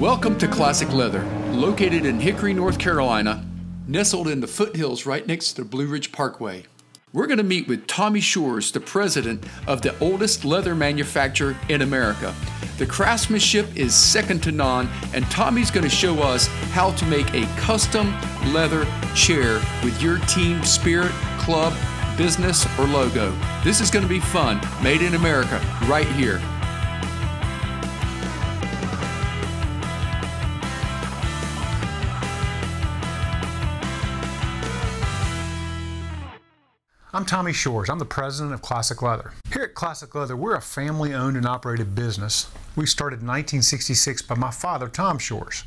Welcome to Classic Leather, located in Hickory, North Carolina, nestled in the foothills right next to the Blue Ridge Parkway. We're going to meet with Tommy Shores, the president of the oldest leather manufacturer in America. The craftsmanship is second to none, and Tommy's going to show us how to make a custom leather chair with your team spirit, club, business, or logo. This is going to be fun, made in America, right here. I'm Tommy Shores. I'm the president of Classic Leather. Here at Classic Leather, we're a family owned and operated business. We started in 1966 by my father, Tom Shores.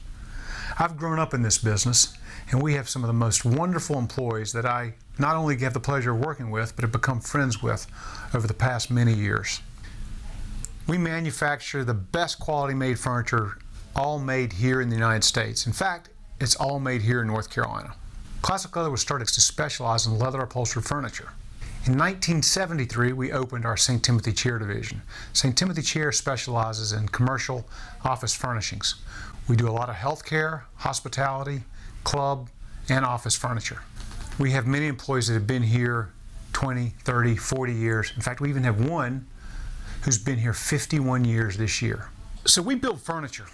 I've grown up in this business, and we have some of the most wonderful employees that I not only have the pleasure of working with, but have become friends with over the past many years. We manufacture the best quality made furniture, all made here in the United States. In fact, it's all made here in North Carolina. Classic Leather was started to specialize in leather upholstered furniture. In 1973, we opened our St. Timothy Chair division. St. Timothy Chair specializes in commercial office furnishings. We do a lot of healthcare, hospitality, club, and office furniture. We have many employees that have been here 20, 30, 40 years. In fact, we even have one who's been here 51 years this year. So we build furniture.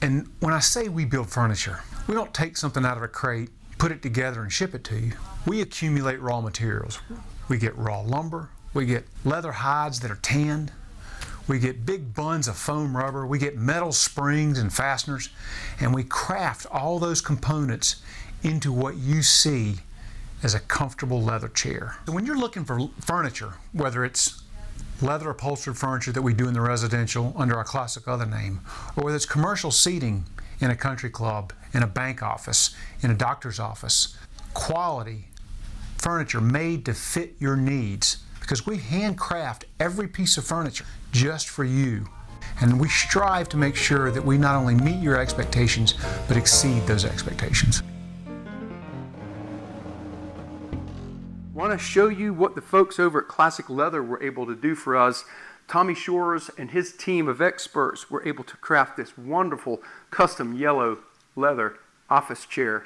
And when I say we build furniture, we don't take something out of a crate put it together and ship it to you. We accumulate raw materials. We get raw lumber, we get leather hides that are tanned, we get big buns of foam rubber, we get metal springs and fasteners, and we craft all those components into what you see as a comfortable leather chair. So When you're looking for furniture, whether it's leather upholstered furniture that we do in the residential under our Classic Leather name, or whether it's commercial seating in a country club, in a bank office, in a doctor's office. Quality furniture made to fit your needs because we handcraft every piece of furniture just for you. And we strive to make sure that we not only meet your expectations, but exceed those expectations. want to show you what the folks over at Classic Leather were able to do for us Tommy Shores and his team of experts were able to craft this wonderful custom yellow leather office chair.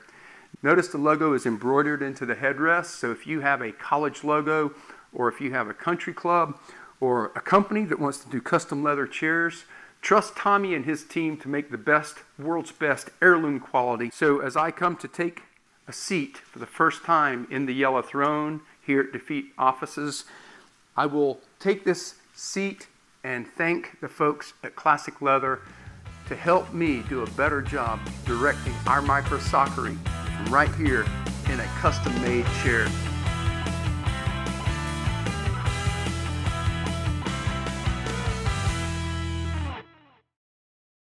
Notice the logo is embroidered into the headrest, so if you have a college logo or if you have a country club or a company that wants to do custom leather chairs, trust Tommy and his team to make the best, world's best heirloom quality. So as I come to take a seat for the first time in the Yellow Throne here at DeFeet offices, I will take this seat and thank the folks at Classic Leather to help me do a better job directing our microsoccery from right here in a custom made chair